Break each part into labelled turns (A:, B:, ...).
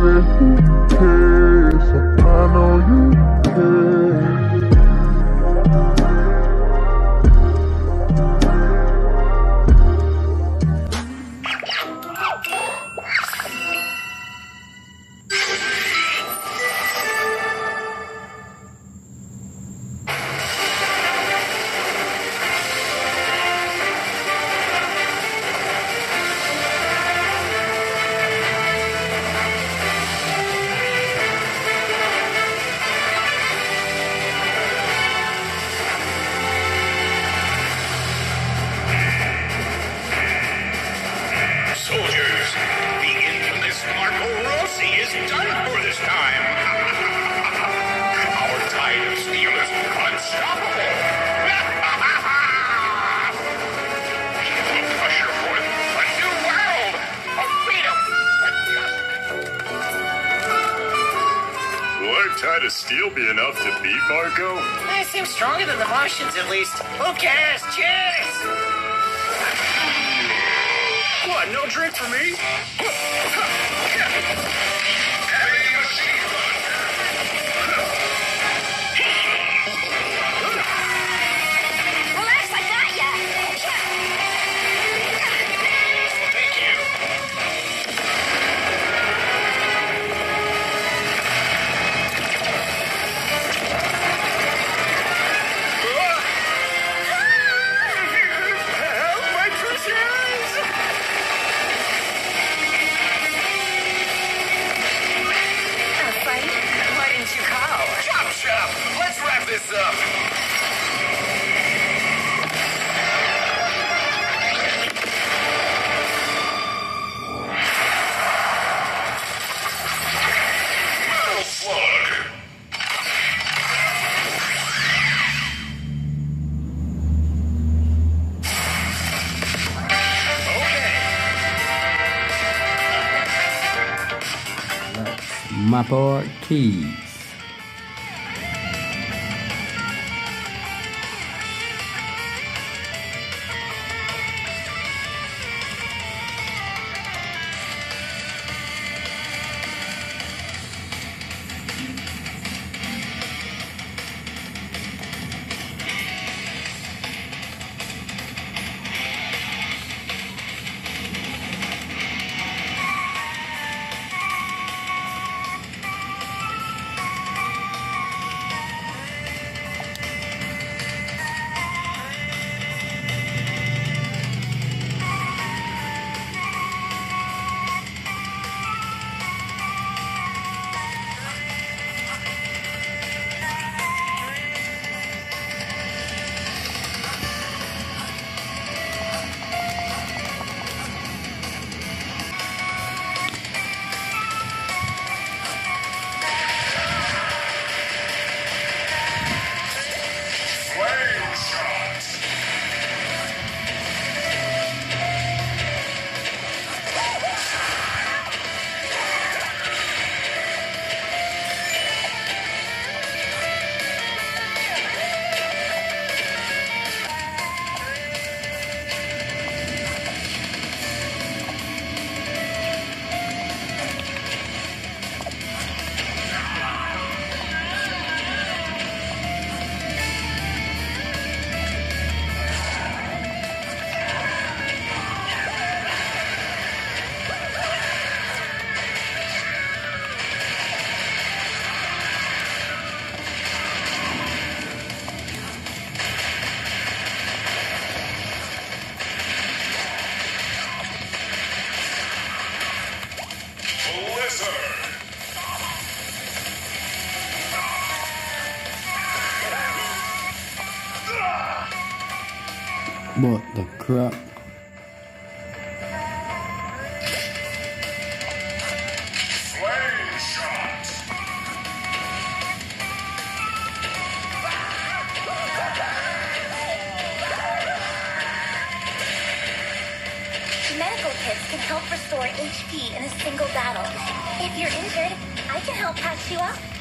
A: I know you care.
B: Will our tide of steel be enough to beat Marco?
C: It seem stronger than the Martians, at least. Who cares? Cheers!
D: What, no drink for me? My
E: boy Keys. What the crap?
F: Medical kits can help restore HP in a single battle. If you're injured, I can help patch you up.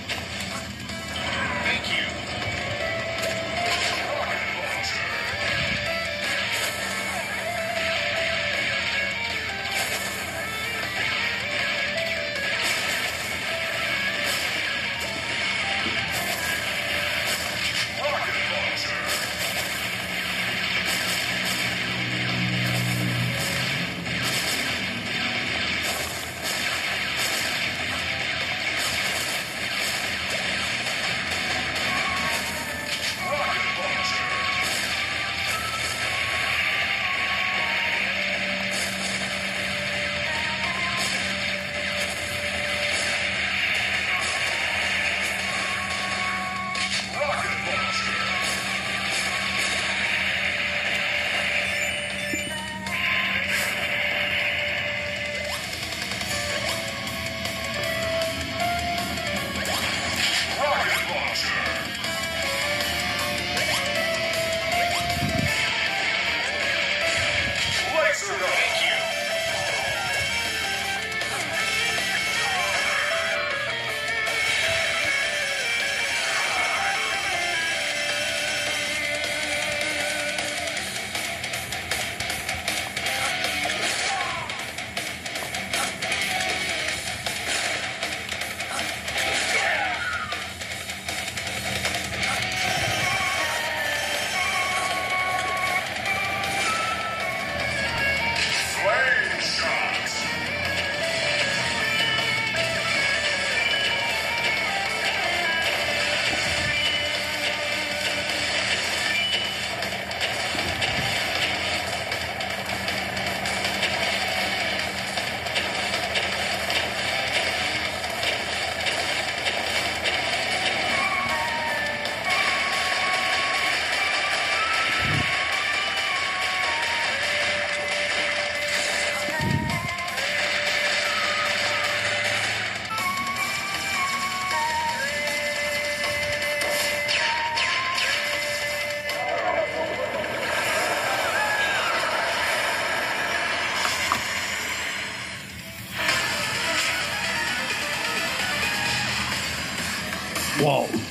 E: Whoa.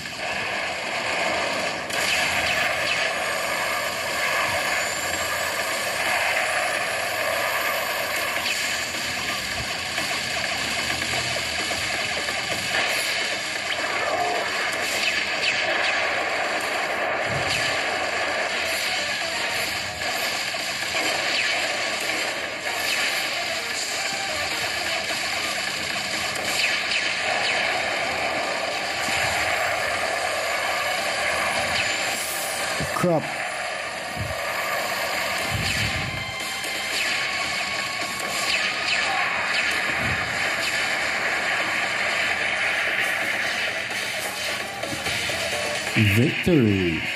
E: Crap. Victory.